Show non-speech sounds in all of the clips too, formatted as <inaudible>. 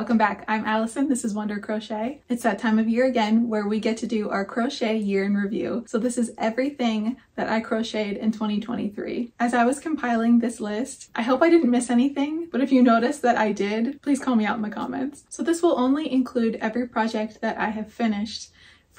welcome back. I'm Allison. This is Wonder Crochet. It's that time of year again where we get to do our crochet year in review. So this is everything that I crocheted in 2023. As I was compiling this list, I hope I didn't miss anything, but if you notice that I did, please call me out in the comments. So this will only include every project that I have finished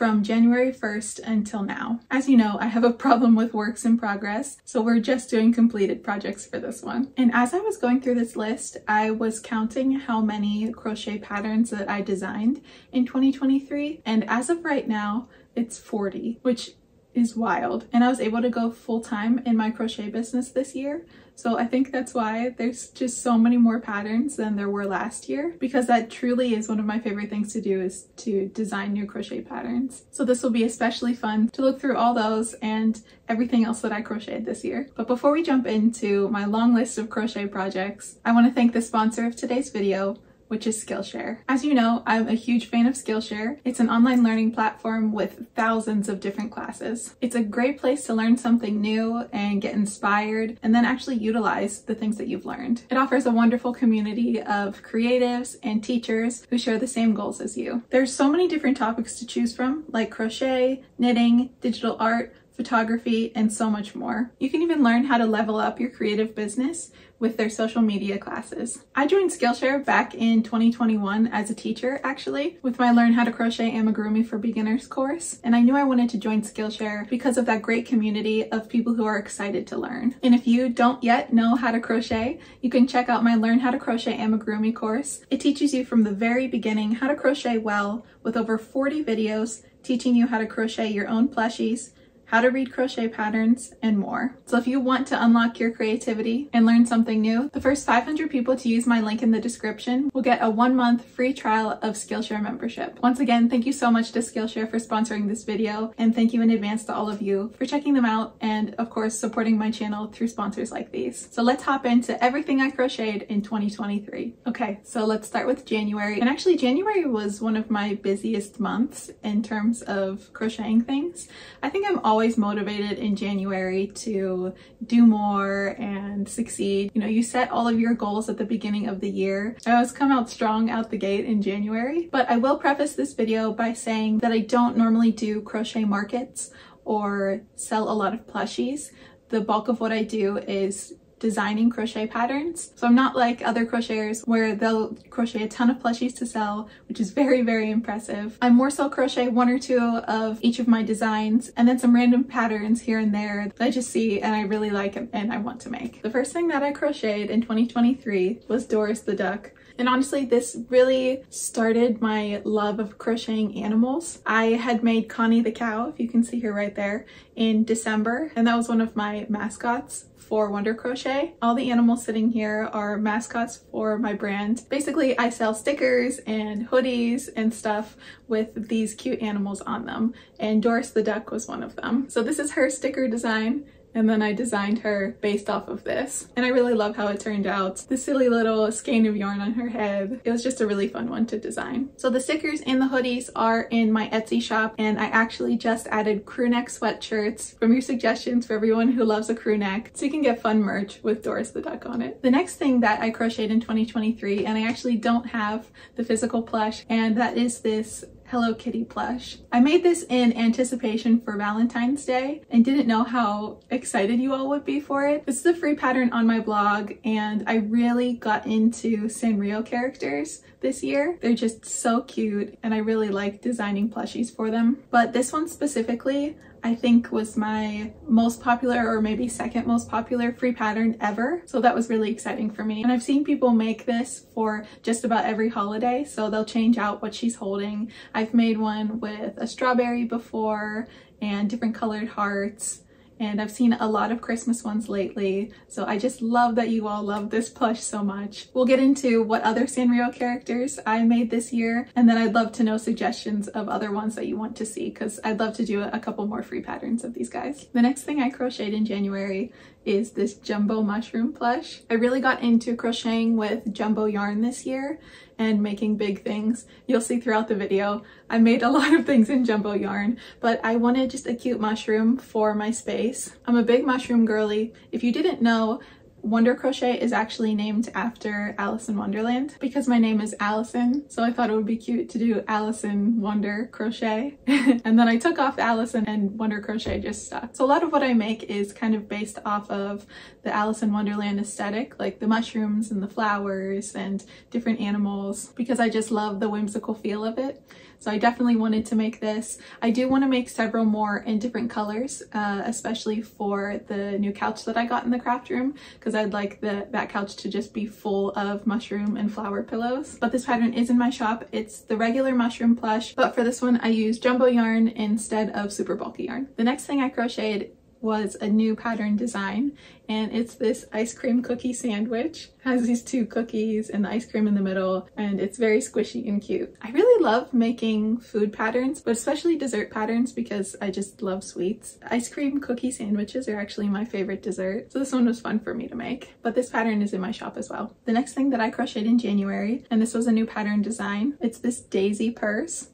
from January 1st until now. As you know, I have a problem with works in progress, so we're just doing completed projects for this one. And as I was going through this list, I was counting how many crochet patterns that I designed in 2023, and as of right now, it's 40, which is wild. And I was able to go full time in my crochet business this year. So I think that's why there's just so many more patterns than there were last year because that truly is one of my favorite things to do is to design new crochet patterns. So this will be especially fun to look through all those and everything else that I crocheted this year. But before we jump into my long list of crochet projects, I want to thank the sponsor of today's video, which is Skillshare. As you know, I'm a huge fan of Skillshare. It's an online learning platform with thousands of different classes. It's a great place to learn something new and get inspired and then actually utilize the things that you've learned. It offers a wonderful community of creatives and teachers who share the same goals as you. There's so many different topics to choose from like crochet, knitting, digital art, photography, and so much more. You can even learn how to level up your creative business with their social media classes. I joined Skillshare back in 2021 as a teacher, actually, with my Learn How to Crochet Amigurumi for Beginners course. And I knew I wanted to join Skillshare because of that great community of people who are excited to learn. And if you don't yet know how to crochet, you can check out my Learn How to Crochet Amigurumi course. It teaches you from the very beginning how to crochet well with over 40 videos teaching you how to crochet your own plushies, how to read crochet patterns, and more. So if you want to unlock your creativity and learn something new, the first 500 people to use my link in the description will get a one month free trial of Skillshare membership. Once again, thank you so much to Skillshare for sponsoring this video, and thank you in advance to all of you for checking them out and of course supporting my channel through sponsors like these. So let's hop into everything I crocheted in 2023. Okay, so let's start with January. And actually January was one of my busiest months in terms of crocheting things. I think I'm always always motivated in January to do more and succeed. You know, you set all of your goals at the beginning of the year. I always come out strong out the gate in January, but I will preface this video by saying that I don't normally do crochet markets or sell a lot of plushies. The bulk of what I do is designing crochet patterns. So I'm not like other crocheters where they'll crochet a ton of plushies to sell, which is very, very impressive. I more so crochet one or two of each of my designs and then some random patterns here and there that I just see and I really like and I want to make. The first thing that I crocheted in 2023 was Doris the Duck. And honestly, this really started my love of crocheting animals. I had made Connie the cow, if you can see her right there, in December, and that was one of my mascots for Wonder Crochet. All the animals sitting here are mascots for my brand. Basically, I sell stickers and hoodies and stuff with these cute animals on them, and Doris the Duck was one of them. So this is her sticker design and then I designed her based off of this. And I really love how it turned out. The silly little skein of yarn on her head. It was just a really fun one to design. So the stickers and the hoodies are in my Etsy shop and I actually just added crew neck sweatshirts from your suggestions for everyone who loves a crew neck so you can get fun merch with Doris the Duck on it. The next thing that I crocheted in 2023 and I actually don't have the physical plush and that is this Hello Kitty plush. I made this in anticipation for Valentine's Day and didn't know how excited you all would be for it. This is a free pattern on my blog and I really got into Sanrio characters this year. They're just so cute and I really like designing plushies for them. But this one specifically, I think was my most popular or maybe second most popular free pattern ever. So that was really exciting for me. And I've seen people make this for just about every holiday. So they'll change out what she's holding. I've made one with a strawberry before and different colored hearts and I've seen a lot of Christmas ones lately, so I just love that you all love this plush so much. We'll get into what other Sanrio characters I made this year, and then I'd love to know suggestions of other ones that you want to see, because I'd love to do a couple more free patterns of these guys. The next thing I crocheted in January is this jumbo mushroom plush. I really got into crocheting with jumbo yarn this year and making big things. You'll see throughout the video, I made a <laughs> lot of things in jumbo yarn, but I wanted just a cute mushroom for my space. I'm a big mushroom girly. If you didn't know, Wonder Crochet is actually named after Alice in Wonderland because my name is Allison. So I thought it would be cute to do Allison Wonder Crochet. <laughs> and then I took off Allison and Wonder Crochet just stuck. So a lot of what I make is kind of based off of the Alice in Wonderland aesthetic, like the mushrooms and the flowers and different animals because I just love the whimsical feel of it. So I definitely wanted to make this. I do want to make several more in different colors, uh, especially for the new couch that I got in the craft room because I'd like the, that couch to just be full of mushroom and flower pillows. But this pattern is in my shop. It's the regular mushroom plush, but for this one I used jumbo yarn instead of super bulky yarn. The next thing I crocheted was a new pattern design and it's this ice cream cookie sandwich. It has these two cookies and the ice cream in the middle and it's very squishy and cute. I really love making food patterns but especially dessert patterns because I just love sweets. Ice cream cookie sandwiches are actually my favorite dessert so this one was fun for me to make but this pattern is in my shop as well. The next thing that I crocheted in January and this was a new pattern design. It's this daisy purse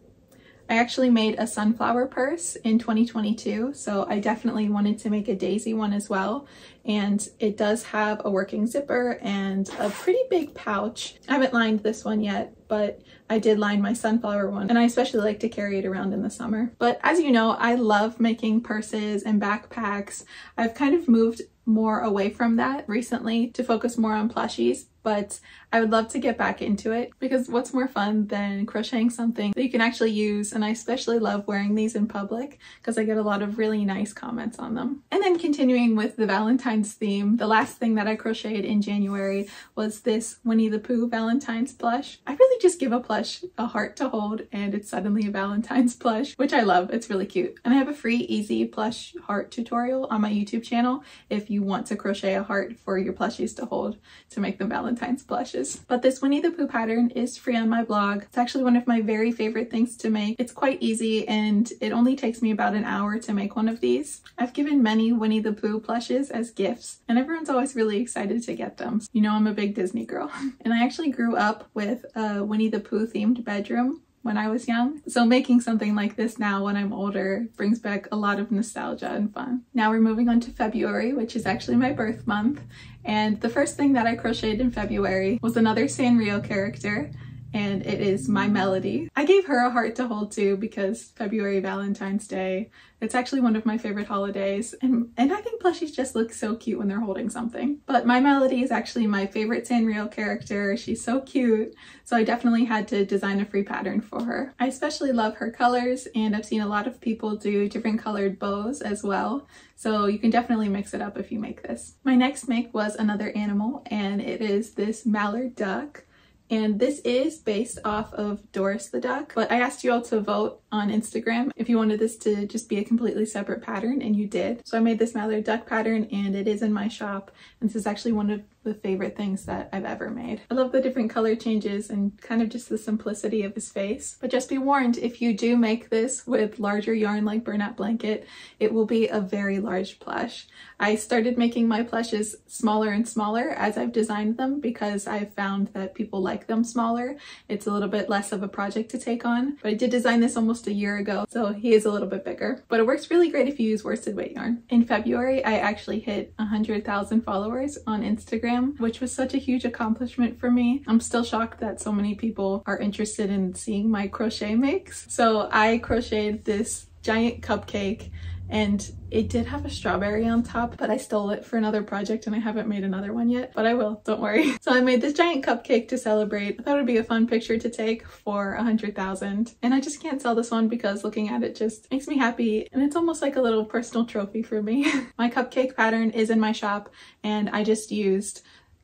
I actually made a sunflower purse in 2022, so I definitely wanted to make a daisy one as well. And it does have a working zipper and a pretty big pouch. I haven't lined this one yet, but I did line my sunflower one and I especially like to carry it around in the summer. But as you know, I love making purses and backpacks. I've kind of moved more away from that recently to focus more on plushies, but I would love to get back into it because what's more fun than crocheting something that you can actually use and I especially love wearing these in public because I get a lot of really nice comments on them. And then continuing with the Valentine's theme, the last thing that I crocheted in January was this Winnie the Pooh Valentine's plush. I really just give a plush a heart to hold and it's suddenly a Valentine's plush, which I love. It's really cute. And I have a free easy plush heart tutorial on my YouTube channel if you want to crochet a heart for your plushies to hold to make them Valentine's plushes. But this Winnie the Pooh pattern is free on my blog. It's actually one of my very favorite things to make. It's quite easy and it only takes me about an hour to make one of these. I've given many Winnie the Pooh plushes as gifts and everyone's always really excited to get them. You know I'm a big Disney girl. <laughs> and I actually grew up with a Winnie the Pooh themed bedroom when I was young. So making something like this now when I'm older brings back a lot of nostalgia and fun. Now we're moving on to February, which is actually my birth month. And the first thing that I crocheted in February was another Sanrio character and it is My Melody. I gave her a heart to hold too because February Valentine's Day it's actually one of my favorite holidays and, and I think plushies just look so cute when they're holding something. But My Melody is actually my favorite Sanrio character. She's so cute. So I definitely had to design a free pattern for her. I especially love her colors and I've seen a lot of people do different colored bows as well. So you can definitely mix it up if you make this. My next make was another animal and it is this mallard duck and this is based off of Doris the Duck, but I asked you all to vote on Instagram if you wanted this to just be a completely separate pattern and you did. So I made this Mallard Duck pattern and it is in my shop and this is actually one of the favorite things that I've ever made. I love the different color changes and kind of just the simplicity of his face. But just be warned, if you do make this with larger yarn like Bernat Blanket, it will be a very large plush. I started making my plushes smaller and smaller as I've designed them because I've found that people like them smaller. It's a little bit less of a project to take on. But I did design this almost a year ago, so he is a little bit bigger. But it works really great if you use worsted weight yarn. In February, I actually hit 100,000 followers on Instagram Instagram, which was such a huge accomplishment for me. I'm still shocked that so many people are interested in seeing my crochet makes. So I crocheted this giant cupcake and it did have a strawberry on top, but I stole it for another project and I haven't made another one yet, but I will, don't worry. <laughs> So I made this giant cupcake to celebrate. I thought it would be a fun picture to take for a 100,000. And I just can't sell this one because looking at it just makes me happy and it's almost like a little personal trophy for me. <laughs> my cupcake pattern is in my shop and I just used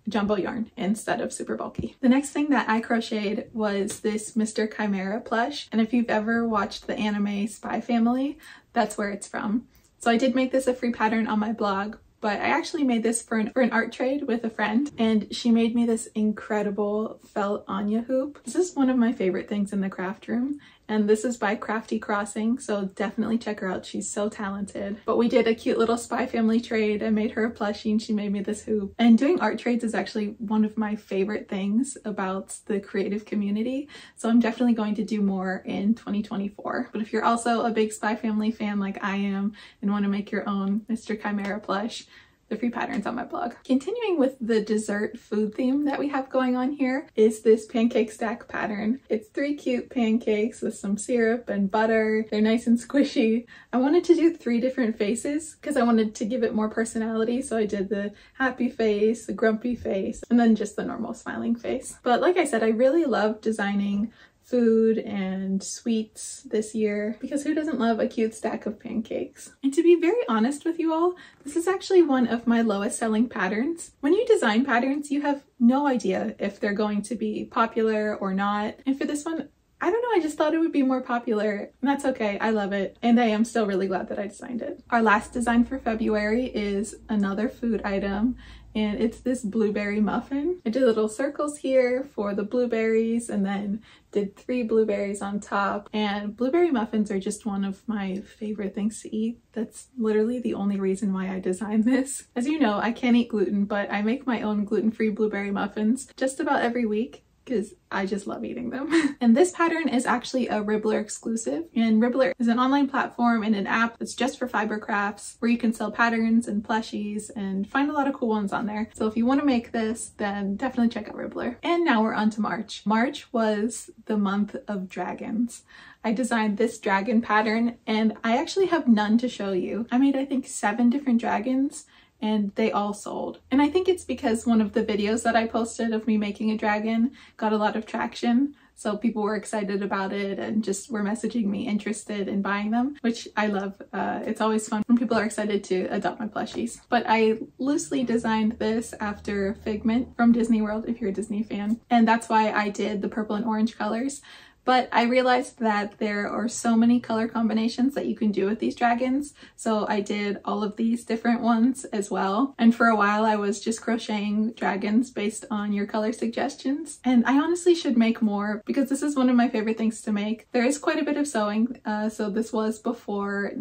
jumbo yarn instead of super bulky. The next thing that I crocheted was this Mr. Chimera plush. And if you've ever watched the anime Spy Family, that's where it's from. So I did make this a free pattern on my blog, but I actually made this for an, for an art trade with a friend and she made me this incredible felt Anya hoop. This is one of my favorite things in the craft room and this is by Crafty Crossing so definitely check her out. She's so talented. But we did a cute little spy family trade. I made her a plushie and she made me this hoop. And doing art trades is actually one of my favorite things about the creative community. So I'm definitely going to do more in 2024 but if you're also a big spy family fan like I am and want to make your own Mr. Chimera plush the free patterns on my blog. Continuing with the dessert food theme that we have going on here is this pancake stack pattern. It's three cute pancakes with some syrup and butter. They're nice and squishy. I wanted to do three different faces because I wanted to give it more personality. So I did the happy face, the grumpy face, and then just the normal smiling face. But like I said, I really love designing food and sweets this year because who doesn't love a cute stack of pancakes? And to be very honest with you all, this is actually one of my lowest selling patterns. When you design patterns, you have no idea if they're going to be popular or not. And for this one, I don't know, I just thought it would be more popular and that's okay. I love it. And I am still really glad that I designed it. Our last design for February is another food item and it's this blueberry muffin. I did little circles here for the blueberries and then did three blueberries on top. And blueberry muffins are just one of my favorite things to eat. That's literally the only reason why I designed this. As you know, I can't eat gluten, but I make my own gluten-free blueberry muffins just about every week because I just love eating them. <laughs> and this pattern is actually a Ribblr exclusive. And Ribblr is an online platform and an app that's just for fiber crafts where you can sell patterns and plushies and find a lot of cool ones on there. So if you want to make this, then definitely check out Ribblr. And now we're on to March. March was the month of dragons. I designed this dragon pattern and I actually have none to show you. I made I think seven different dragons and they all sold. And I think it's because one of the videos that I posted of me making a dragon got a lot of traction. So people were excited about it and just were messaging me interested in buying them, which I love. Uh, it's always fun when people are excited to adopt my plushies. But I loosely designed this after Figment from Disney World, if you're a Disney fan. And that's why I did the purple and orange colors but I realized that there are so many color combinations that you can do with these dragons. So I did all of these different ones as well. And for a while I was just crocheting dragons based on your color suggestions. And I honestly should make more because this is one of my favorite things to make. There is quite a bit of sewing. Uh, so this was before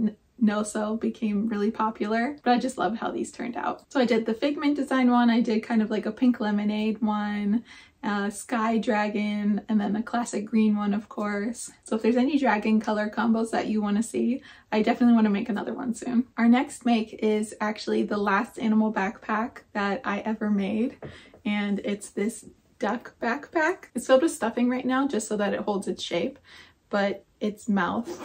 no sew became really popular, but I just love how these turned out. So I did the figment design one, I did kind of like a pink lemonade one, a sky dragon, and then a classic green one, of course. So if there's any dragon color combos that you want to see, I definitely want to make another one soon. Our next make is actually the last animal backpack that I ever made, and it's this duck backpack. It's filled with stuffing right now just so that it holds its shape, but its mouth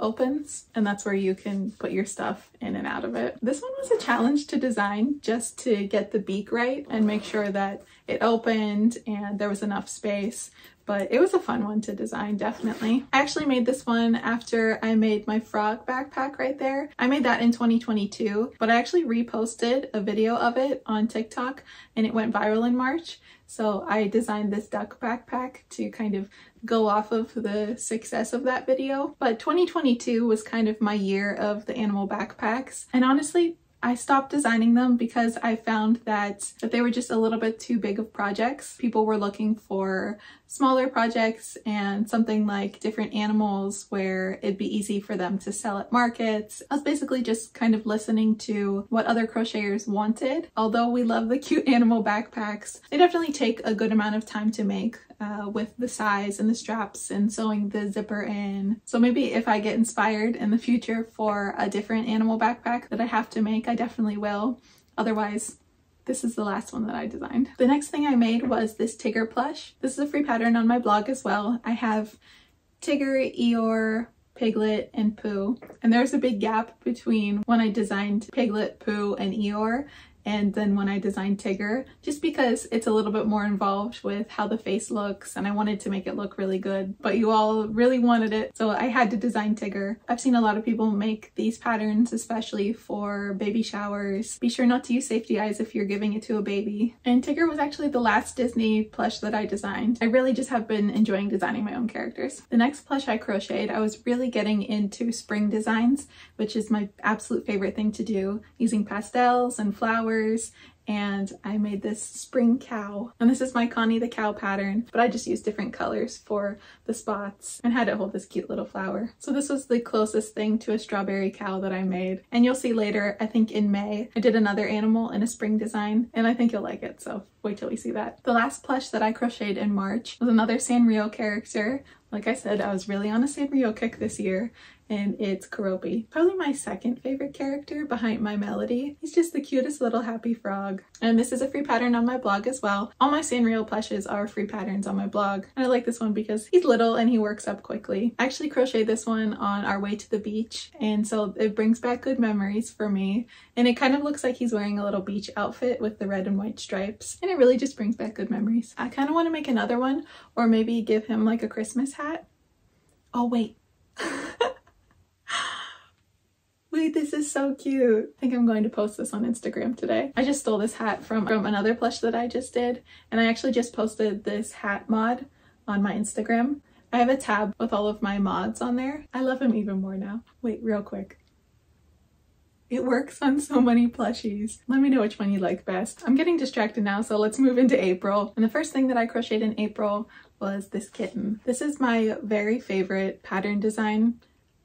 opens and that's where you can put your stuff in and out of it. This one was a challenge to design just to get the beak right and make sure that it opened and there was enough space but it was a fun one to design definitely. I actually made this one after I made my frog backpack right there. I made that in 2022 but I actually reposted a video of it on TikTok and it went viral in March so I designed this duck backpack to kind of go off of the success of that video. But 2022 was kind of my year of the animal backpacks. And honestly, I stopped designing them because I found that, that they were just a little bit too big of projects. People were looking for smaller projects and something like different animals where it'd be easy for them to sell at markets. I was basically just kind of listening to what other crocheters wanted. Although we love the cute <laughs> animal backpacks, they definitely take a good amount of time to make uh, with the size and the straps and sewing the zipper in. So maybe if I get inspired in the future for a different animal backpack that I have to make, I definitely will. Otherwise, this is the last one that I designed. The next thing I made was this Tigger plush. This is a free pattern on my blog as well. I have Tigger, Eeyore, Piglet, and Pooh. And there's a big gap between when I designed Piglet, Pooh, and Eeyore and then when I designed Tigger, just because it's a little bit more involved with how the face looks and I wanted to make it look really good, but you all really wanted it, so I had to design Tigger. I've seen a lot of people make these patterns, especially for baby showers. Be sure not to use safety eyes if you're giving it to a baby. And Tigger was actually the last Disney plush that I designed. I really just have been enjoying designing my own characters. The next plush I crocheted, I was really getting into spring designs, which is my absolute favorite thing to do, using pastels and flowers and I made this spring cow. And this is my Connie the cow pattern, but I just used different colors for the spots and had it hold this cute little flower. So this was the closest thing to a strawberry cow that I made. And you'll see later, I think in May, I did another animal in a spring design and I think you'll like it. So wait till we see that. The last plush that I crocheted in March was another Sanrio character. Like I said, I was really on a Sanrio kick this year and it's Keroppi. Probably my second favorite character behind my Melody. He's just the cutest little happy frog. And this is a free pattern on my blog as well. All my Sanrio plushes are free patterns on my blog. And I like this one because he's little and he works up quickly. I actually crocheted this one on our way to the beach and so it brings back good memories for me. And it kind of looks like he's wearing a little beach outfit with the red and white stripes. And it really just brings back good memories. I kind of want to make another one or maybe give him like a Christmas hat. Oh wait, <laughs> Wait, this is so cute. I think I'm going to post this on Instagram today. I just stole this hat from, from another plush that I just did. And I actually just posted this hat mod on my Instagram. I have a tab with all of my mods on there. I love him even more now. Wait, real quick. It works on so many plushies. Let me know which one you like best. I'm getting distracted now, so let's move into April. And the first thing that I crocheted in April was this kitten. This is my very favorite pattern design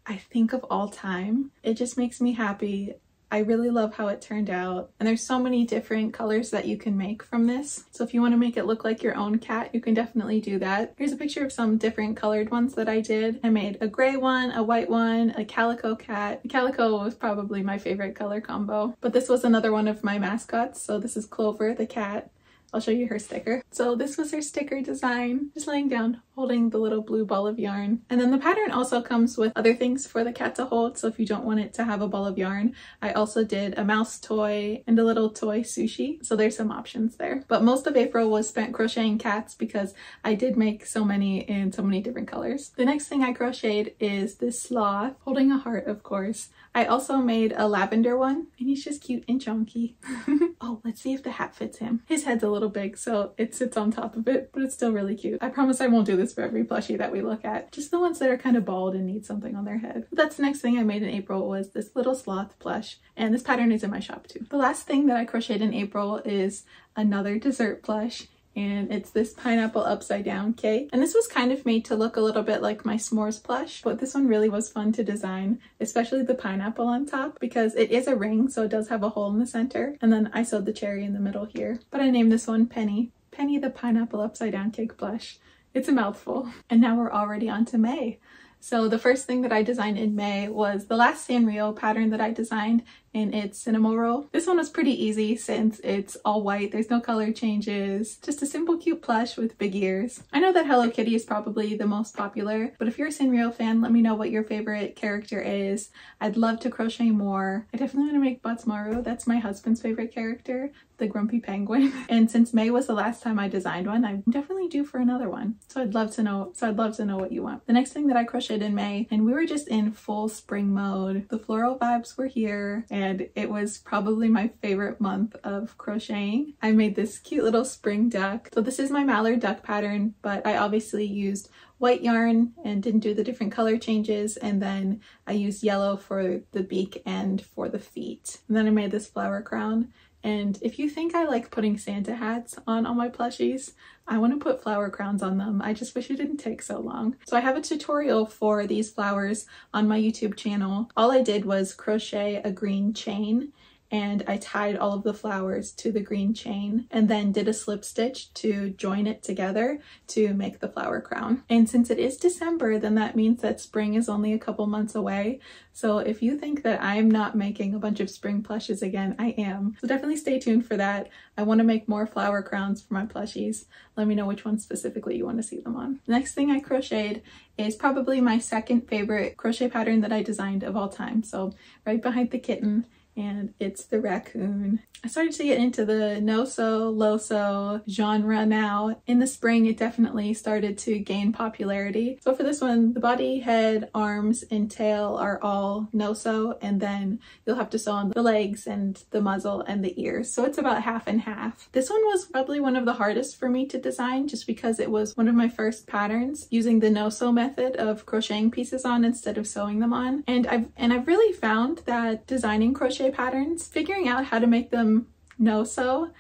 I think of all time. It just makes me happy. I really love how it turned out. And there's so many different colors that you can make from this. So if you want to make it look like your own cat, you can definitely do that. Here's a picture of some different colored ones that I did. I made a gray one, a white one, a calico cat. Calico was probably my favorite color combo. But this was another one of my mascots. So this is Clover the cat. I'll show you her sticker. So this was her sticker design, just laying down, holding the little blue ball of yarn. And then the pattern also comes with other things for the cat to hold. So if you don't want it to have a ball of yarn, I also did a mouse toy and a little toy sushi. So there's some options there. But most of April was spent crocheting cats because I did make so many in so many different colors. The next thing I crocheted is this sloth holding a heart, of course. I also made a lavender one and he's just cute and chunky. <laughs> oh, let's see if the hat fits him. His head's a little big so it sits on top of it, but it's still really cute. I promise I won't do this for every plushie that we look at, just the ones that are kind of bald and need something on their head. But that's the next thing I made in April was this little sloth plush and this pattern is in my shop too. The last thing that I crocheted in April is another dessert plush and it's this pineapple upside down cake. And this was kind of made to look a little bit like my s'mores plush, but this one really was fun to design, especially the pineapple on top because it is a ring, so it does have a hole in the center. And then I sewed the cherry in the middle here. But I named this one Penny. Penny the pineapple upside down cake plush. It's a mouthful. And now we're already on to May. So the first thing that I designed in May was the last Sanrio pattern that I designed in its Cinnamoroll. This one was pretty easy since it's all white, there's no color changes, just a simple cute plush with big ears. I know that Hello Kitty is probably the most popular, but if you're a Sanrio fan, let me know what your favorite character is. I'd love to crochet more. I definitely want to make Badtz-Maru, that's my husband's favorite character, the grumpy penguin. <laughs> and since May was the last time I designed one, I'm definitely due for another one. So I'd love to know, so I'd love to know what you want. The next thing that I crocheted in May, and we were just in full spring mode. The floral vibes were here, and and it was probably my favorite month of crocheting. I made this cute little spring duck. So this is my mallard duck pattern, but I obviously used white yarn and didn't do the different color changes and then I used yellow for the beak and for the feet. And then I made this flower crown and if you think I like putting Santa hats on all my plushies, I want to put flower crowns on them. I just wish it didn't take so long. So I have a tutorial for these flowers on my YouTube channel. All I did was crochet a green chain and I tied all of the flowers to the green chain and then did a slip stitch to join it together to make the flower crown. And since it is December, then that means that spring is only a couple months away. So if you think that I'm not making a bunch of spring plushes again, I am. So definitely stay tuned for that. I want to make more flower crowns for my plushies. Let me know which one specifically you want to see them on. Next thing I crocheted is probably my second favorite crochet pattern that I designed of all time. So right behind the kitten and it's the raccoon. I started to get into the no-sew, low-sew genre now. In the spring, it definitely started to gain popularity. So for this one, the body, head, arms, and tail are all no-sew, and then you'll have to sew on the legs and the muzzle and the ears. So it's about half and half. This one was probably one of the hardest for me to design just because it was one of my first patterns using the no-sew method of crocheting pieces on instead of sewing them on. And I've, and I've really found that designing crochet patterns, figuring out how to make them no sew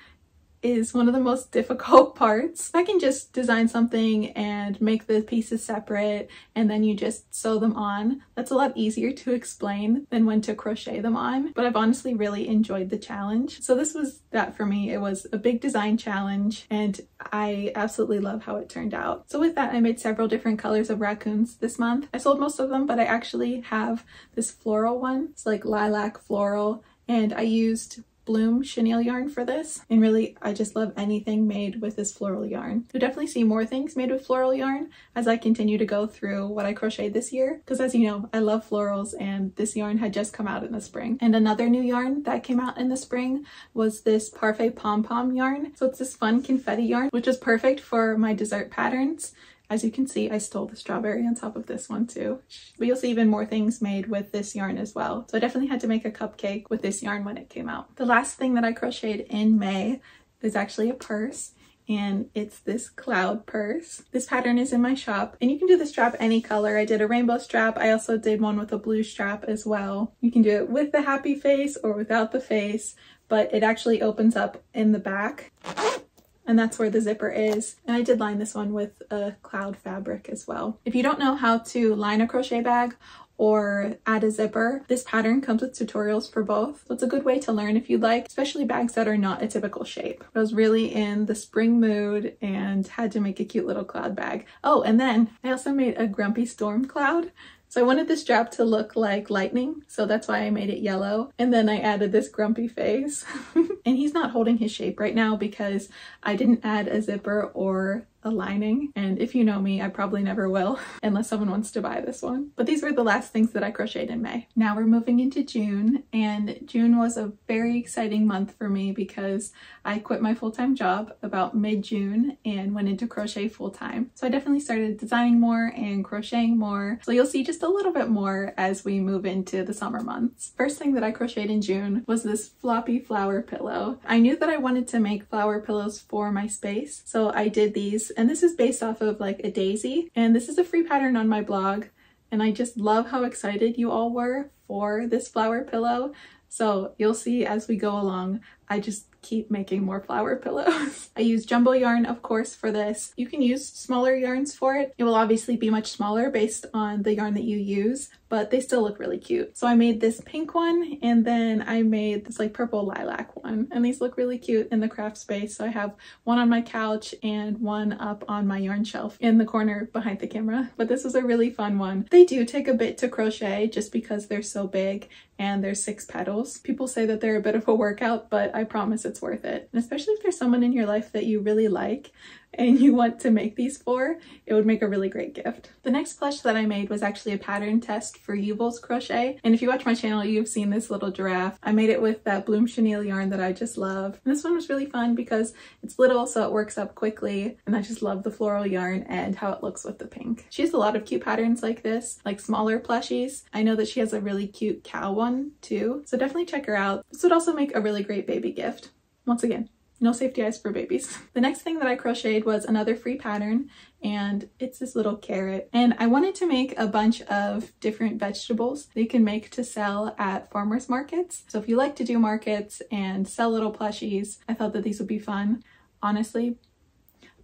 is one of the most difficult <laughs> parts. I can just design something and make the pieces separate and then you just sew them on. That's a lot easier to explain than when to crochet them on, but I've honestly really enjoyed the challenge. So this was that for me. It was a big design challenge and I absolutely love how it turned out. So with that, I made several different colors of raccoons this month. I sold most of them, but I actually have this floral one. It's like lilac floral and I used Bloom chenille yarn for this. And really, I just love anything made with this floral yarn. You'll definitely see more things made with floral yarn as I continue to go through what I crocheted this year. Because as you know, I love florals and this yarn had just come out in the spring. And another new yarn that came out in the spring was this Parfait Pom Pom yarn. So it's this fun confetti yarn, which is perfect for my dessert patterns as you can see, I stole the strawberry on top of this one too. But you'll see even more things made with this yarn as well. So I definitely had to make a cupcake with this yarn when it came out. The last thing that I crocheted in May is actually a purse and it's this cloud purse. This pattern is in my shop and you can do the strap any color. I did a rainbow strap. I also did one with a blue strap as well. You can do it with the happy face or without the face, but it actually opens up in the back and that's where the zipper is. And I did line this one with a cloud fabric as well. If you don't know how to line a crochet bag or add a zipper. This pattern comes with tutorials for both. So it's a good way to learn if you'd like, especially bags that are not a typical shape. I was really in the spring mood and had to make a cute little cloud bag. Oh, and then I also made a grumpy storm cloud. So I wanted this strap to look like lightning, so that's why I made it yellow. And then I added this grumpy face. <laughs> and he's not holding his shape right now because I didn't add a zipper or a lining and if you know me I probably never will <laughs> unless someone wants to buy this one. But these were the last things that I crocheted in May. Now we're moving into June and June was a very exciting month for me because I quit my full-time job about mid-June and went into crochet full-time. So I definitely started designing more and crocheting more. So you'll see just a little bit more as we move into the summer months. First thing that I crocheted in June was this floppy flower pillow. I knew that I wanted to make flower pillows for my space so I did these and this is based off of like a daisy and this is a free pattern on my blog and I just love how excited you all were for this flower pillow. So you'll see as we go along I just keep making more flower pillows. <laughs> I use jumbo yarn, of course, for this. You can use smaller yarns for it. It will obviously be much smaller based on the yarn that you use, but they still look really cute. So I made this pink one and then I made this like purple lilac one and these look really cute in the craft space. So I have one on my couch and one up on my yarn shelf in the corner behind the camera. But this was a really fun one. They do take a bit to crochet just because they're so big and there's six petals. People say that they're a bit of a workout, but I promise it's worth it. And especially if there's someone in your life that you really like and you want to make these for, it would make a really great gift. The next plush that I made was actually a pattern test for Yuval's Crochet. And if you watch my channel, you've seen this little giraffe. I made it with that Bloom chenille yarn that I just love. And this one was really fun because it's little, so it works up quickly. And I just love the floral yarn and how it looks with the pink. She has a lot of cute patterns like this, like smaller plushies. I know that she has a really cute cow one too. So definitely check her out. This would also make a really great baby gift. Once again, no safety eyes for babies. <laughs> The next thing that I crocheted was another free pattern and it's this little carrot. And I wanted to make a bunch of different vegetables that you can make to sell at farmers markets. So if you like to do markets and sell little plushies, I thought that these would be fun. Honestly,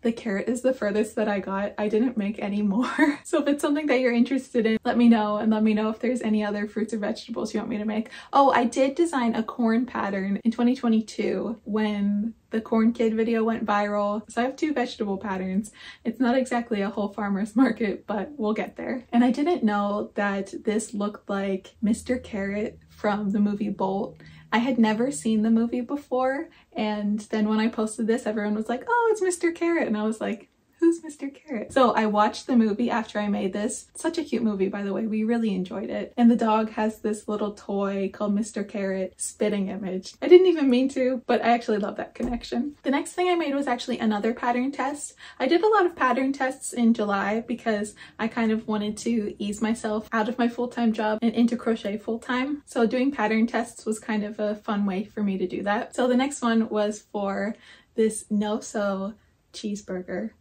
the carrot is the furthest that I got. I didn't make any more. <laughs> so if it's something that you're interested in, let me know and let me know if there's any other fruits or vegetables you want me to make. Oh, I did design a corn pattern in 2022 when the corn kid video went viral. So I have two vegetable patterns. It's not exactly a whole farmer's <laughs> market, but we'll get there. And I didn't know that this looked like Mr. Carrot from the movie Bolt. I had never seen the movie before and then when I posted this everyone was like oh it's Mr. Carrot and I was like who's Mr. Carrot? So I watched the movie after I made this. Such a cute movie, by the way. We really enjoyed it. And the dog has this little toy called Mr. Carrot spitting image. I didn't even mean to, but I actually love that connection. The next thing I made was actually another pattern test. I did a lot of pattern tests in July because I kind of wanted to ease myself out of my full-time job and into crochet full-time. So doing pattern tests was kind of a fun way for me to do that. So the next one was for this no-sew cheeseburger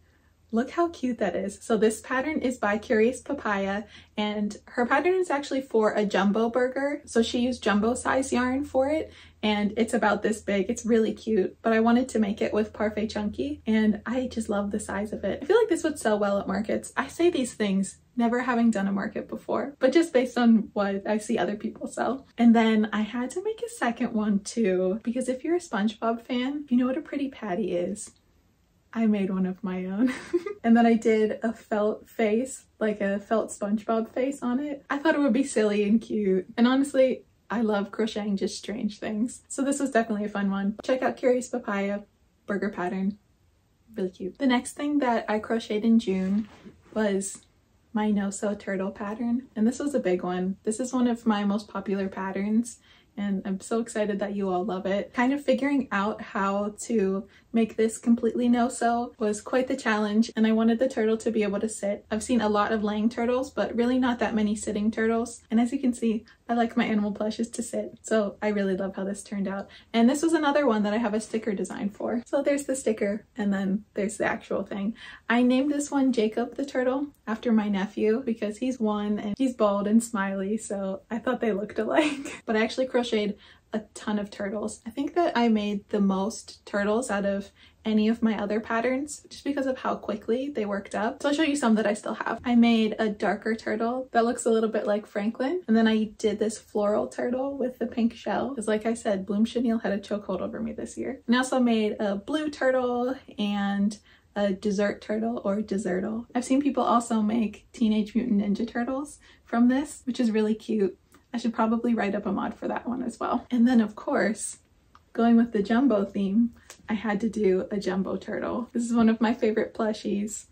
Look how cute that is. So this pattern is by Curious Papaya and her pattern is actually for a jumbo burger. So she used jumbo size yarn for it and it's about this big. It's really cute, but I wanted to make it with Parfait Chunky and I just love the size of it. I feel like this would sell well at markets. I say these things never having done a market before, but just based on what I see other people sell. And then I had to make a second one too, because if you're a SpongeBob fan, you know what a pretty patty is. I made one of my own. <laughs> and then I did a felt face, like a felt SpongeBob face on it. I thought it would be silly and cute. And honestly, I love crocheting just strange things. So this was definitely a fun one. Check out Curious Papaya burger pattern. Really cute. The next thing that I crocheted in June was my no-sew turtle pattern. And this was a big one. This is one of my most popular patterns and I'm so excited that you all love it. Kind of figuring out how to make this completely no-sew was quite the challenge and I wanted the turtle to be able to sit. I've seen a lot of laying turtles but really not that many sitting turtles and as you can see I like my animal plushes to sit so I really love how this turned out and this was another one that I have a sticker design for. So there's the sticker and then there's the actual thing. I named this one Jacob the turtle after my nephew because he's one and he's bald and smiley so I thought they looked alike <laughs> but I actually crocheted a ton of turtles. I think that I made the most turtles out of any of my other patterns just because of how quickly they worked up. So I'll show you some that I still have. I made a darker turtle that looks a little bit like Franklin and then I did this floral turtle with the pink shell because like I said Bloom Chenille had a chokehold over me this year. And I also made a blue turtle and a dessert turtle or desertle. I've seen people also make Teenage Mutant Ninja Turtles from this, which is really cute. I should probably write up a mod for that one as well. And then of course, going with the jumbo theme, I had to do a jumbo turtle. This is one of my favorite plushies.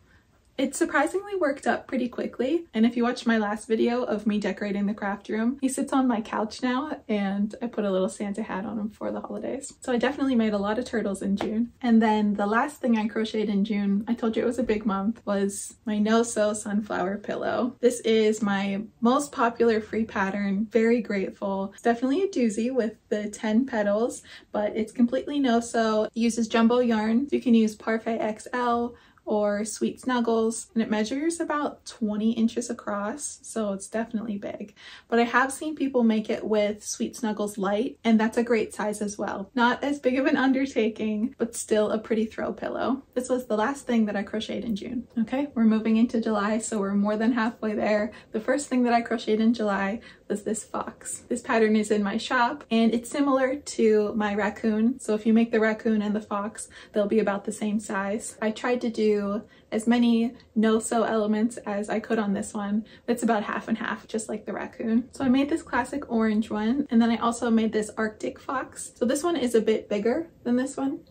It surprisingly worked up pretty quickly. And if you watched my last video of me decorating the craft room, he sits on my couch now and I put a little Santa hat on him for the holidays. So I definitely made a lot of turtles in June. And then the last thing I crocheted in June, I told you it was a big month, was my no-sew sunflower pillow. This is my most popular free pattern. Very grateful. It's definitely a doozy with the 10 petals, but it's completely no-sew. Uses jumbo yarn. You can use Parfait XL, or Sweet Snuggles and it measures about 20 inches across so it's definitely big but I have seen people make it with Sweet Snuggles Light and that's a great size as well. Not as big of an undertaking but still a pretty throw pillow. This was the last thing that I crocheted in June. Okay we're moving into July so we're more than halfway there. The first thing that I crocheted in July was this fox. This pattern is in my shop and it's similar to my raccoon. So if you make the raccoon and the fox, they'll be about the same size. I tried to do as many no-sew elements as I could on this one. It's about half and half, just like the raccoon. So I made this classic orange one and then I also made this Arctic fox. So this one is a bit bigger than this one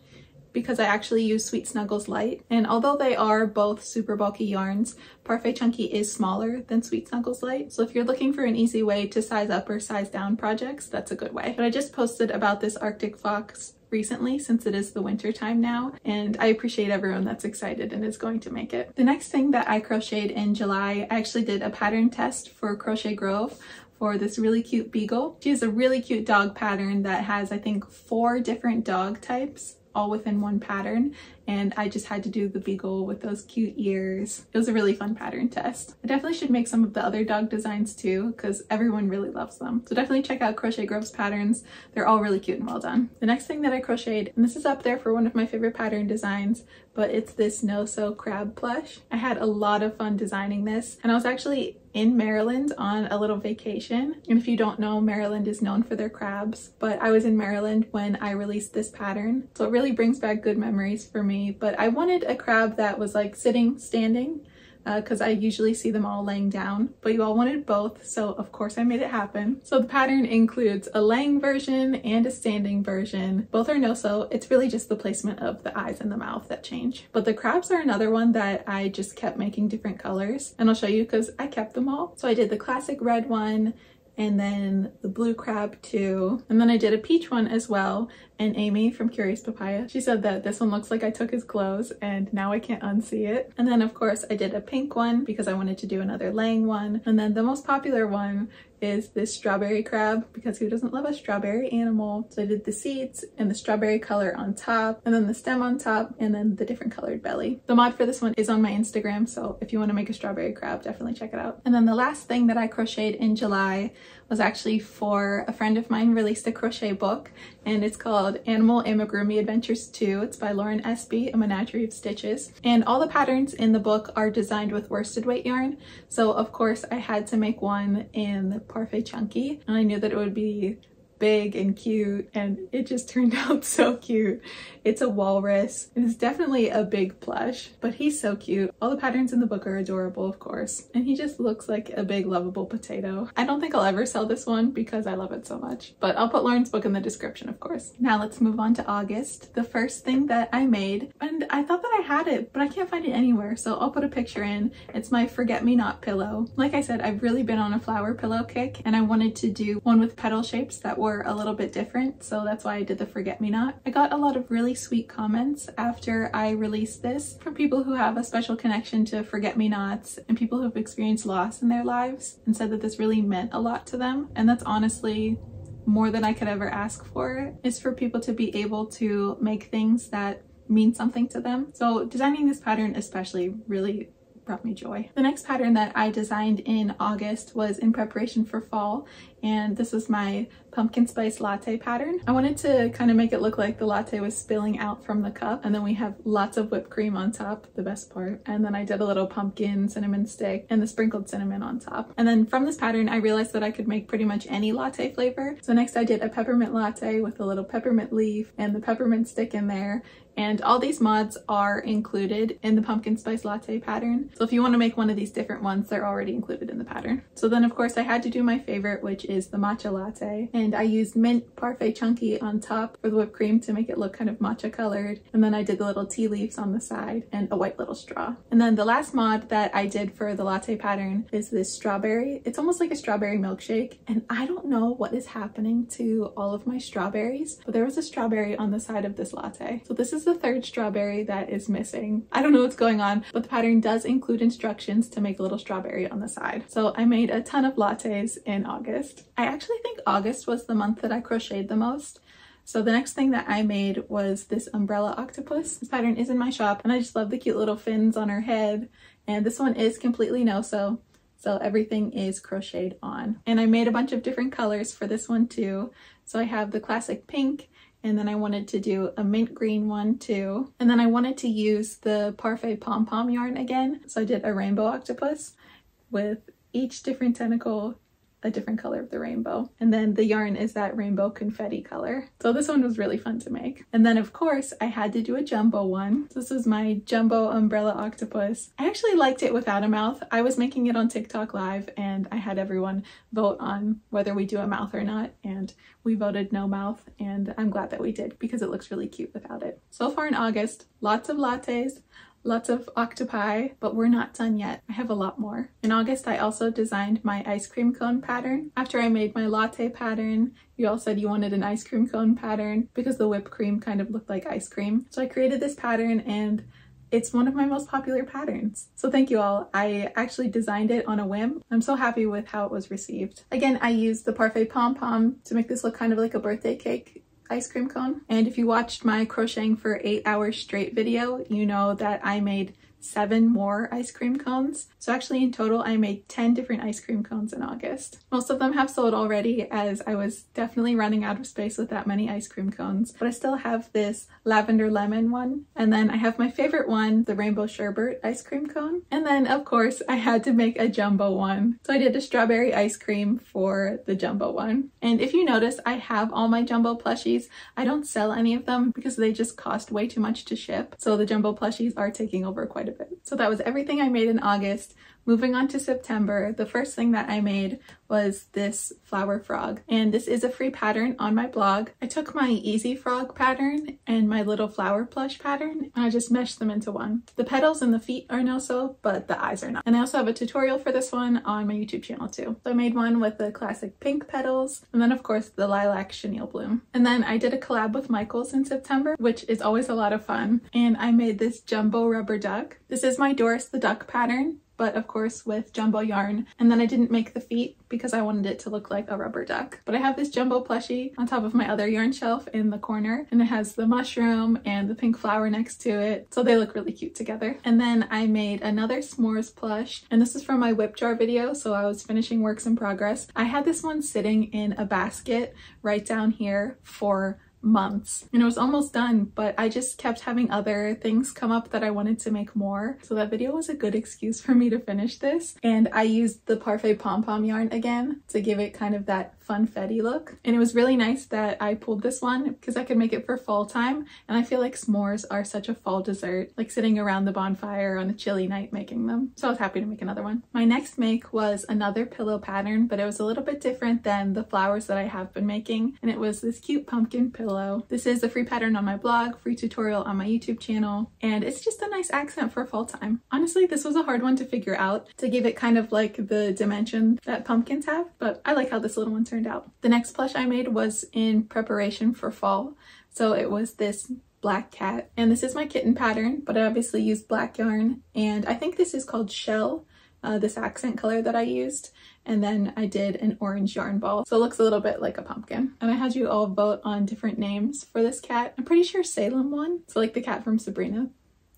because I actually use Sweet Snuggles Light. And although they are both super bulky yarns, Parfait Chunky is smaller than Sweet Snuggles Light. So if you're looking for an easy way to size up or size down projects, that's a good way. But I just posted about this Arctic Fox recently since it is the winter time now and I appreciate everyone that's excited and is going to make it. The next thing that I crocheted in July, I actually did a pattern test for Crochet Grove for this really cute beagle. She has a really cute dog pattern that has I think four different dog types all within one pattern and I just had to do the beagle with those cute ears. It was a really fun pattern test. I definitely should make some of the other dog designs too because everyone really loves them. So definitely check out Crochet Grove's patterns. They're all really cute and well done. The next thing that I crocheted, and this is up there for one of my favorite pattern designs, but it's this no-sew crab plush. I had a lot of fun designing this and I was actually in Maryland on a little vacation. And if you don't know, Maryland is known for their crabs, but I was in Maryland when I released this pattern. So it really brings back good memories for me but I wanted a crab that was like sitting, standing, because uh, I usually see them all laying down, but you all wanted both, so of course I made it happen. So the pattern includes a laying version and a standing version. Both are no-sew. It's really just the placement of the eyes and the mouth that change. But the crabs are another one that I just kept making different colors, and I'll show you because I kept them all. So I did the classic red one, and then the blue crab too. And then I did a peach one as well. and Amy from Curious Papaya. She said that this one looks like I took his clothes and now I can't unsee it. And then of course I did a pink one because I wanted to do another Lang one. And then the most popular one is this strawberry crab because who doesn't love a strawberry animal? So I did the seeds and the strawberry color on top and then the stem on top and then the different colored belly. The mod for this one is on my Instagram so if you want to make a strawberry crab definitely check it out. And then the last thing that I crocheted in July was actually for a friend of mine released a crochet book and it's called Animal Amigurumi Adventures 2. It's by Lauren Espy, a menagerie of stitches. And all the patterns in the book are designed with worsted weight yarn. So of course I had to make one in the Parfait Chunky and I knew that it would be big and cute and it just turned <laughs> out so cute. It's a walrus. and It is definitely a big plush, but he's so cute. All the patterns in the book are adorable, of course, and he just looks like a big lovable potato. I don't think I'll ever sell this one because I love it so much, but I'll put Lauren's book in the description, of course. Now let's move on to August. The first thing that I made, and I thought that I had it, but I can't find it anywhere, so I'll put a picture in. It's my Forget-Me-Not pillow. Like I said, I've really been on a flower pillow kick, and I wanted to do one with petal shapes that were were a little bit different, so that's why I did the Forget Me Not. I got a lot of really sweet comments after I released this from people who have a special connection to Forget Me Nots and people who have experienced loss in their lives and said that this really meant a lot to them. And that's honestly more than I could ever ask for is for people to be able to make things that mean something to them. So designing this pattern especially really brought me joy. The next pattern that I designed in August was in preparation for fall and this is my pumpkin spice latte pattern. I wanted to kind of make it look like the latte was spilling out from the cup and then we have lots of whipped cream on top, the best part. And then I did a little pumpkin cinnamon stick and the sprinkled cinnamon on top. And then from this pattern, I realized that I could make pretty much any latte flavor. So next I did a peppermint latte with a little peppermint leaf and the peppermint stick in there and all these mods are included in the pumpkin spice latte pattern. So if you want to make one of these different ones, they're already included in the pattern. So then of course I had to do my favorite, which is the matcha latte. And I used mint parfait chunky on top for the whipped cream to make it look kind of matcha colored. And then I did the little tea leaves on the side and a white little straw. And then the last mod that I did for the latte pattern is this strawberry. It's almost like a strawberry milkshake. And I don't know what is happening to all of my strawberries, but there was a strawberry on the side of this latte. So this is the third strawberry that is missing. I don't know what's going on, but the pattern does include instructions to make a little strawberry on the side. So I made a ton of lattes in August. I actually think August was the month that I crocheted the most. So the next thing that I made was this umbrella octopus. This pattern is in my shop and I just love the cute little fins on her head. And this one is completely no-sew. So everything is crocheted on. And I made a bunch of different colors for this one too. So I have the classic pink and then I wanted to do a mint green one too. And then I wanted to use the Parfait Pom Pom yarn again. So I did a rainbow octopus with each different tentacle a different color of the rainbow. And then the yarn is that rainbow confetti color. So this one was really fun to make. And then of course I had to do a jumbo one. This was my jumbo umbrella octopus. I actually liked it without a mouth. I was making it on TikTok live and I had everyone vote on whether we do a mouth or not. And we voted no mouth and I'm glad that we did because it looks really cute without it. So far in August, lots of lattes, lots of octopi, but we're not done yet. I have a lot more. In August, I also designed my ice cream cone pattern. After I made my latte pattern, you all said you wanted an ice cream cone pattern because the whipped cream kind of looked like ice cream. So I created this pattern and it's one of my most popular patterns. So thank you all. I actually designed it on a whim. I'm so happy with how it was received. Again, I used the Parfait Pom Pom to make this look kind of like a birthday cake ice cream cone. And if you watched my crocheting for eight hours straight video, you know that I made seven more ice cream cones. So actually in total I made 10 different ice cream cones in August. Most of them have sold already as I was definitely running out of space with that many ice cream cones. But I still have this lavender lemon one. And then I have my favorite one, the rainbow sherbet ice cream cone. And then of course I had to make a jumbo one. So I did a strawberry ice cream for the jumbo one. And if you notice, I have all my jumbo plushies. I don't sell any of them because they just cost way too much to ship. So the jumbo plushies are taking over quite a bit. So that was everything I made in August. Moving on to September, the first thing that I made was this flower frog. And this is a free pattern on my blog. I took my easy frog pattern and my little flower plush pattern and I just meshed them into one. The petals and the feet are no-sew, but the eyes are not. And I also have a tutorial for this one on my YouTube channel too. So I made one with the classic pink petals and then of course the lilac chenille bloom. And then I did a collab with Michaels in September, which is always a lot of fun. And I made this jumbo rubber duck. This is my Doris the Duck pattern but of course with jumbo yarn. And then I didn't make the feet because I wanted it to look like a rubber duck. But I have this jumbo plushie on top of my other yarn shelf in the corner and it has the mushroom and the pink flower next to it. So they look really cute together. And then I made another s'mores plush and this is from my WIP jar video. So I was finishing works in progress. I had this one sitting in a basket right down here for months and it was almost done but I just kept having other things come up that I wanted to make more. So that video was a good excuse for me to finish this and I used the Parfait Pom Pom yarn again to give it kind of that funfetti look and it was really nice that I pulled this one because I could make it for fall time and I feel like s'mores are such a fall dessert like sitting around the bonfire on a chilly night making them so I was happy to make another one. My next make was another pillow pattern but it was a little bit different than the flowers that I have been making and it was this cute pumpkin pillow. This is a free pattern on my blog, free tutorial on my YouTube channel, and it's just a nice accent for fall time. Honestly, this was a hard one to figure out to give it kind of like the dimension that pumpkins have, but I like how this little one turned out. The next plush I made was in preparation for fall. So it was this black cat. And this is my kitten pattern but I obviously used black yarn. And I think this is called shell uh, this accent color that I used. And then I did an orange yarn ball. So it looks a little bit like a pumpkin. And I had you all vote on different names for this cat. I'm pretty sure Salem won. So like the cat from Sabrina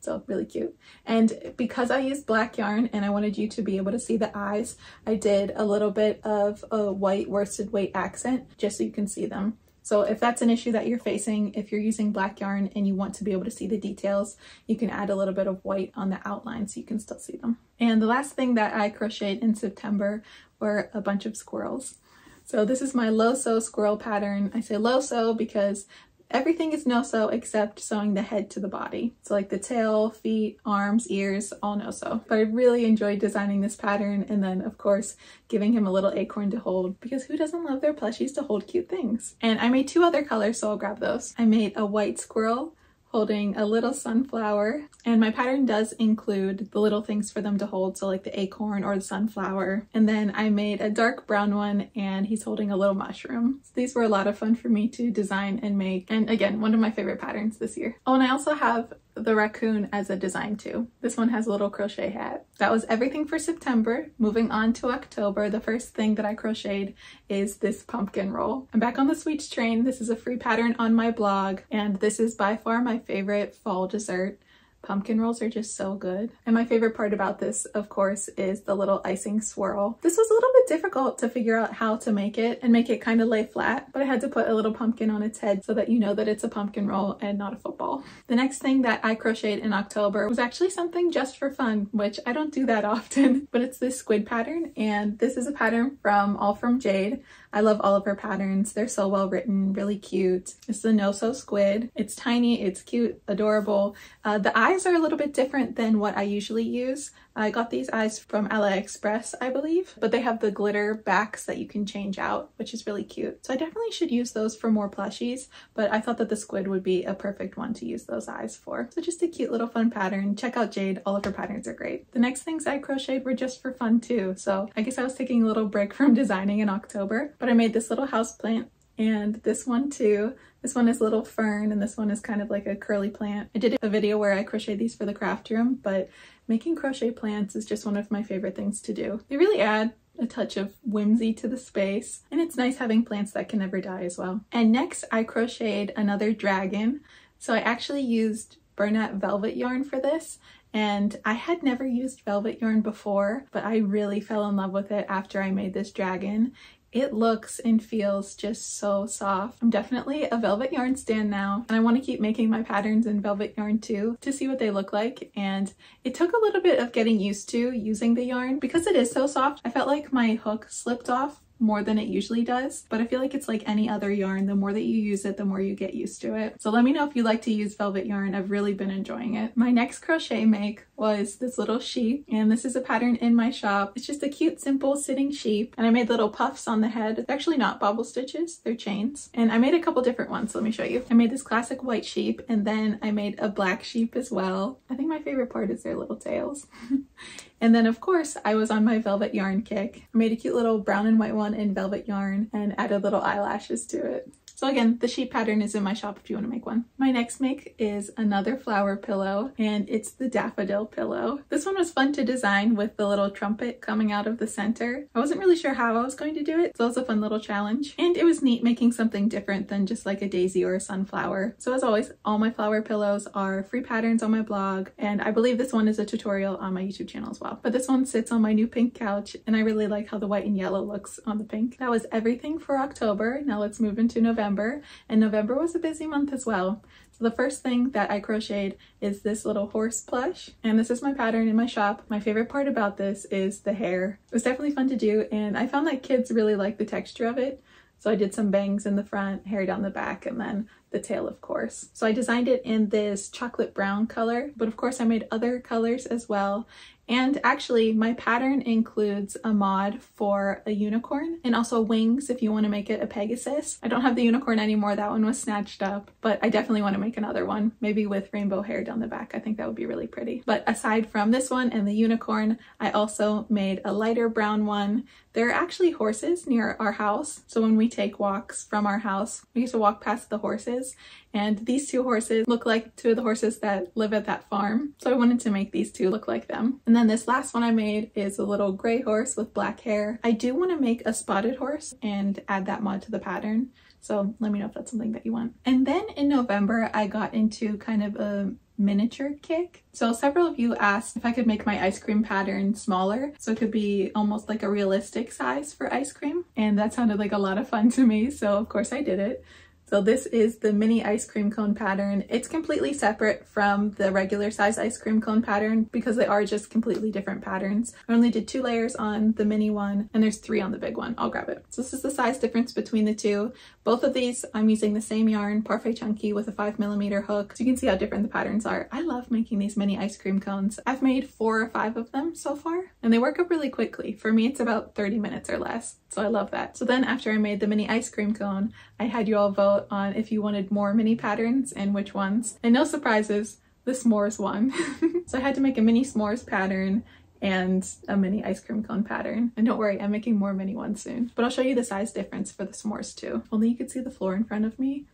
so really cute and because I used black yarn and I wanted you to be able to see the eyes I did a little bit of a white worsted weight accent just so you can see them so if that's an issue that you're facing, if you're using black yarn and you want to be able to see the details, you can add a little bit of white on the outline so you can still see them. And the last thing that I crocheted in September were a bunch of squirrels. So this is my low sew squirrel pattern. I say low sew because Everything is no-sew except sewing the head to the body. So like the tail, feet, arms, ears, all no-sew. But I really enjoyed designing this pattern and then of course giving him a little acorn to hold because who doesn't love their plushies to hold cute things? And I made two other colors so I'll grab those. I made a white squirrel holding a little sunflower and my pattern does include the little things for them to hold so like the acorn or the sunflower and then I made a dark brown one and he's holding a little mushroom. So these were a lot of fun for me to design and make and again one of my favorite patterns this year. Oh and I also have the raccoon as a design too. This one has a little crochet hat. That was everything for September. Moving on to October, the first thing that I crocheted is this pumpkin roll. I'm back on the sweets train. This is a free pattern on my blog and this is by far my favorite fall dessert. Pumpkin rolls are just so good. And my favorite part about this, of course, is the little icing swirl. This was a little bit difficult to figure out how to make it and make it kind of lay flat, but I had to put a little pumpkin on its head so that you know that it's a pumpkin roll and not a football. The next thing that I crocheted in October was actually something just for fun, which I don't do that <laughs> often, but it's this squid pattern. And this is a pattern from All From Jade. I love all of her patterns. They're so well written, really cute. It's the No-Sew Squid. It's tiny, it's cute, adorable. Uh, the eyes are a little bit different than what I usually use. I got these eyes from AliExpress, I believe, but they have the glitter backs that you can change out, which is really cute. So I definitely should use those for more plushies, but I thought that the squid would be a perfect one to use those eyes for. So just a cute little fun pattern. Check out Jade, all of her patterns are great. The next things I crocheted were just for fun too, so I guess I was taking a little break <laughs> from designing in October, but I made this little house plant and this one too. This one is little fern and this one is kind of like a curly plant. I did a video where I crocheted these for the craft room, but making crochet plants is just one of my favorite things to do. They really add a touch of whimsy to the space and it's nice having plants that can never die as well. And next I crocheted another dragon. So I actually used Bernat velvet yarn for this and I had never used velvet yarn before, but I really fell in love with it after I made this dragon. It looks and feels just so soft. I'm definitely a velvet yarn stand now and I want to keep making my patterns in velvet yarn too to see what they look like and it took a little bit of getting used to using the yarn because it is so soft. I felt like my hook slipped off more than it usually does, but I feel like it's like any other yarn. The more that you use it, the more you get used to it. So let me know if you like to use velvet yarn. I've really been enjoying it. My next crochet make was this little sheep and this is a pattern in my shop. It's just a cute, simple sitting sheep and I made little puffs on the head. They're actually not bobble stitches, they're chains. And I made a couple different ones. Let me show you. I made this classic white sheep and then I made a black sheep as well. I think my favorite part is their little tails. <laughs> And then of course I was on my velvet yarn kick. I made a cute little brown and white one in velvet yarn and added little eyelashes to it. So again, the sheep pattern is in my shop if you want to make one. My next make is another flower pillow and it's the daffodil pillow. This one was fun to design with the little trumpet coming out of the center. I wasn't really sure how I was going to do it, so it was a fun little challenge. And it was neat making something different than just like a daisy or a sunflower. So as always, all my flower pillows are free patterns on my blog and I believe this one is a tutorial on my YouTube channel as well. But this one sits on my new pink couch and I really like how the white and yellow looks on the pink. That was everything for October. Now let's move into November. November and November was a busy month as well. So the first thing that I crocheted is this little horse plush and this is my pattern in my shop. My favorite part about this is the hair. It was definitely fun to do and I found that kids really like the texture of it. So I did some bangs in the front, hair down the back, and then the tail, of course. So I designed it in this chocolate brown color, but of course I made other colors as well. And actually my pattern includes a mod for a unicorn and also wings if you want to make it a Pegasus. I don't have the unicorn anymore, that one was snatched up, but I definitely want to make another one, maybe with rainbow hair down the back. I think that would be really pretty. But aside from this one and the unicorn, I also made a lighter brown one. There are actually horses near our house. So when we take walks from our house, we used to walk past the horses and these two horses look like two of the horses that live at that farm. So I wanted to make these two look like them. And then this last one I made is a little gray horse with black hair. I do want to make a spotted horse and add that mod to the pattern. So let me know if that's something that you want. And then in November, I got into kind of a miniature kick. So several of you asked if I could make my ice cream pattern smaller so it could be almost like a realistic size for ice cream and that sounded like a lot of fun to me so of course I did it. So this is the mini ice cream cone pattern. It's completely separate from the regular size ice cream cone pattern because they are just completely different patterns. I only did two layers on the mini one and there's three on the big one. I'll grab it. So this is the size difference between the two. Both of these I'm using the same yarn, Parfait Chunky with a five millimeter hook. So you can see how different the patterns are. I love making these mini ice cream cones. I've made four or five of them so far and they work up really quickly. For me, it's about 30 minutes or less. So I love that. So then after I made the mini ice cream cone, I had you all vote on if you wanted more mini patterns and which ones. And no surprises, the s'mores one. <laughs> so I had to make a mini s'mores pattern and a mini ice cream cone pattern. And don't worry, I'm making more mini ones soon. But I'll show you the size difference for the s'mores too. Only you could see the floor in front of me.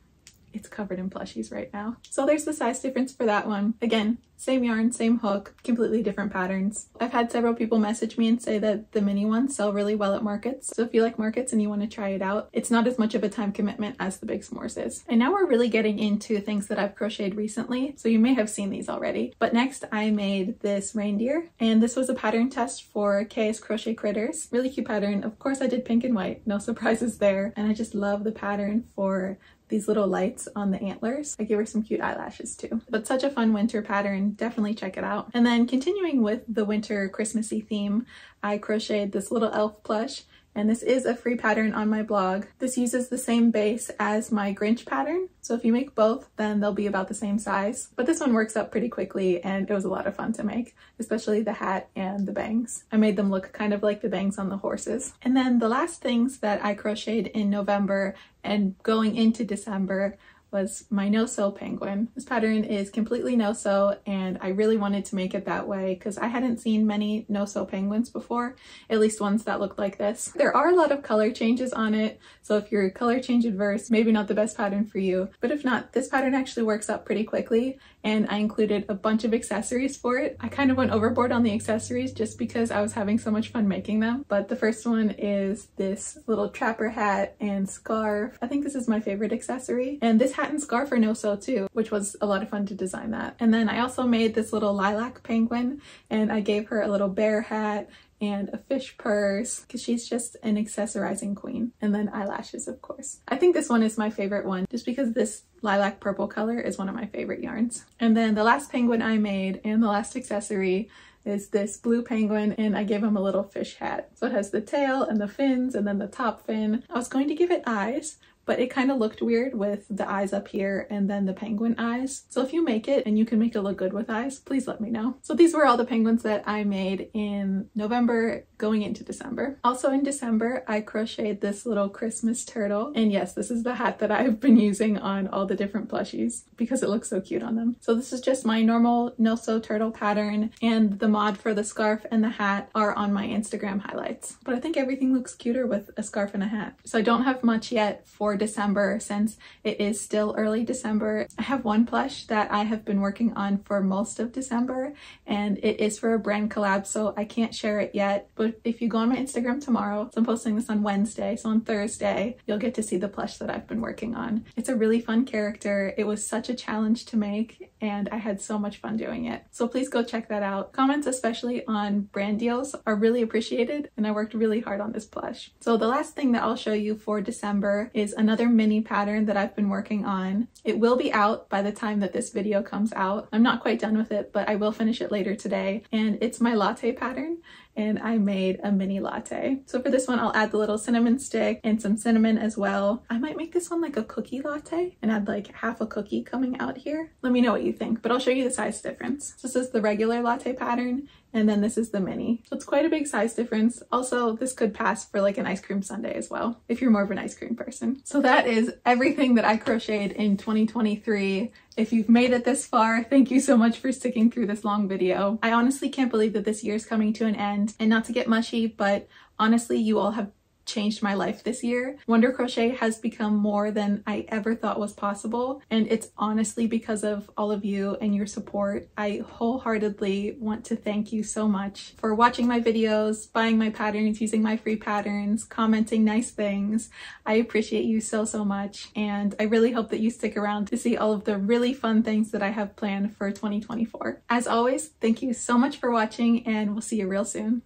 It's covered in plushies right now. So there's the size difference for that one. Again, same yarn, same hook, completely different patterns. I've had several people message me and say that the mini ones sell really well at markets. So if you like markets and you want to try it out, it's not as much of a time commitment as the big s'mores is. And now we're really getting into things that I've crocheted recently. So you may have seen these already. But next I made this reindeer and this was a pattern test for KS Crochet Critters. Really cute pattern. Of course I did pink and white, no surprises there. And I just love the pattern for these little lights on the antlers. I gave her some cute eyelashes too. But such a fun winter pattern, definitely check it out. And then continuing with the winter Christmassy theme, I crocheted this little elf plush and this is a free pattern on my blog. This uses the same base as my Grinch pattern, so if you make both, then they'll be about the same size. But this one works up pretty quickly and it was a lot of fun to make, especially the hat and the bangs. I made them look kind of like the bangs on the horses. And then the last things that I crocheted in November and going into December was my no-sew penguin. This pattern is completely no-sew and I really wanted to make it that way because I hadn't seen many no-sew penguins before, at least ones that looked like this. There are a lot of color changes on it, so if you're color change adverse, maybe not the best pattern for you. But if not, this pattern actually works up pretty quickly and I included a bunch of accessories for it. I kind of went overboard on the accessories just because I was having so much fun making them. But the first one is this little trapper hat and scarf. I think this is my favorite accessory. And this hat and scarf are no-sew too, which was a lot of fun to design that. And then I also made this little lilac penguin and I gave her a little bear hat and a fish purse because she's just an accessorizing queen and then eyelashes of course. I think this one is my favorite one just because this lilac purple color is one of my favorite yarns. And then the last penguin I made and the last accessory is this blue penguin and I gave him a little fish hat. So it has the tail and the fins and then the top fin. I was going to give it eyes, but it kind of looked weird with the eyes up here and then the penguin eyes. So if you make it and you can make it look good with eyes, please let me know. So these were all the penguins that I made in November going into December. Also in December, I crocheted this little Christmas turtle. And yes, this is the hat that I've been using on all the different plushies because it looks so cute on them. So this is just my normal no-sew turtle pattern and the mod for the scarf and the hat are on my Instagram highlights. But I think everything looks cuter with a scarf and a hat. So I don't have much yet for December since it is still early December. I have one plush that I have been working on for most of December and it is for a brand collab so I can't share it yet but if you go on my Instagram tomorrow, so I'm posting this on Wednesday, so on Thursday you'll get to see the plush that I've been working on. It's a really fun character. It was such a challenge to make and I had so much fun doing it. So please go check that out. Comments especially on brand deals are really appreciated and I worked really hard on this plush. So the last thing that I'll show you for December is another mini pattern that I've been working on. It will be out by the time that this video comes out. I'm not quite done with it, but I will finish it later today. And it's my latte pattern and I made a mini latte. So for this one, I'll add the little cinnamon stick and some cinnamon as well. I might make this one like a cookie latte and add like half a cookie coming out here. Let me know what you think, but I'll show you the size difference. This is the regular latte pattern and then this is the mini. So it's quite a big size difference. Also, this could pass for like an ice cream sundae as well, if you're more of an ice cream person. So that is everything that I crocheted in 2023. If you've made it this far, thank you so much for sticking through this long video. I honestly can't believe that this year is coming to an end and not to get mushy, but honestly, you all have changed my life this year. Wonder Crochet has become more than I ever thought was possible and it's honestly because of all of you and your support. I wholeheartedly want to thank you so much for watching my videos, buying my patterns, using my free patterns, commenting nice things. I appreciate you so, so much and I really hope that you stick around to see all of the really fun things that I have planned for 2024. As always, thank you so much for watching and we'll see you real soon.